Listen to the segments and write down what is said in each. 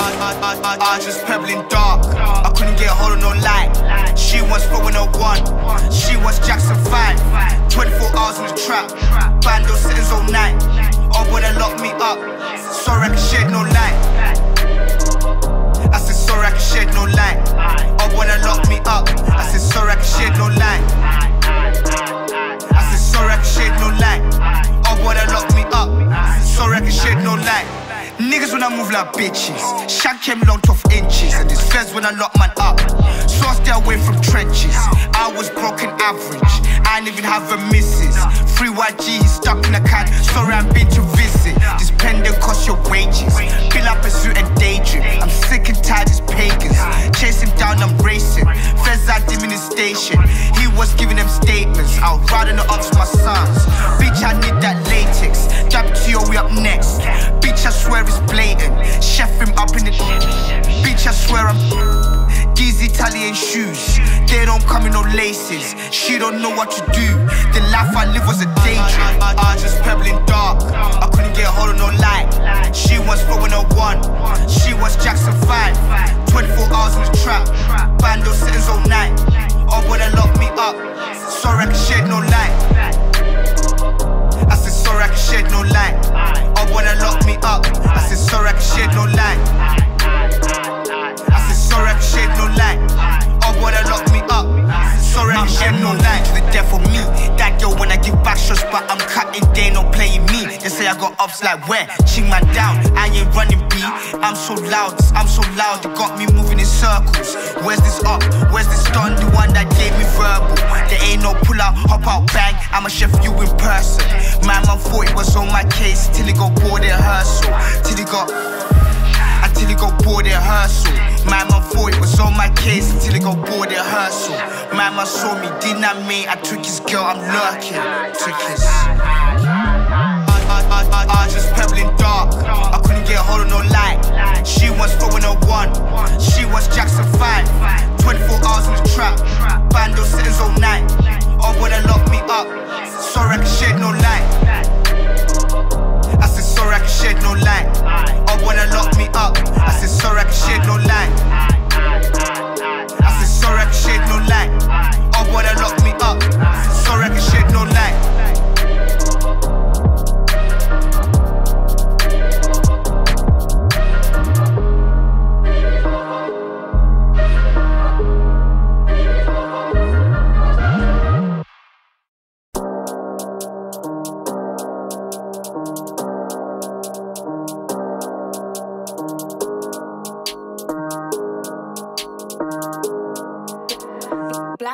I, I, I, I, just pebbling dark. I couldn't get a hold of no light. She wants 401. She wants Jackson 5. 24 hours in the trap. Bando settings all night. Oh, boy, they lock me up. Sorry, I can shed no light. Move like bitches. Shaq came long 12 inches. And it's feds when I lock man up. So I stay away from trenches. I was broken average. I didn't even have a missus. Free YG, he's stuck in a can. Sorry, I've been to visit. This pendant cost your wages. Fill up a suit and daydream. I'm sick and tired, these pagans. Chase him down, I'm racing. Feds out him in the station. He was giving them statements. Ride in the ups my sons. Bitch, I need that latex. Jab to you, we up next. Bitch, I swear it's blatant. Chef him up in the. Bitch, I swear I'm. These Italian shoes, they don't come in no laces. She don't know what to do. The life I live was a daydream. I, I just pebbling dark. I couldn't get a hold of no light. No. To the death of me. That girl when I give back shots, but I'm cutting, they no playing me. They say I got ups like where? Ching man down. I ain't running B. I'm so loud, I'm so loud. They got me moving in circles. Where's this up? Where's this done? The one that gave me verbal. There ain't no pull out, hop out, bang. I'ma chef you in person. My man thought it was on my case till he got bored at rehearsal. Till he got until he got bored at rehearsal. My man thought it was on my case at rehearsal. My man saw me, didn't I mate? I took his girl, I'm lurking. Took his.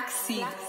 Black Seed.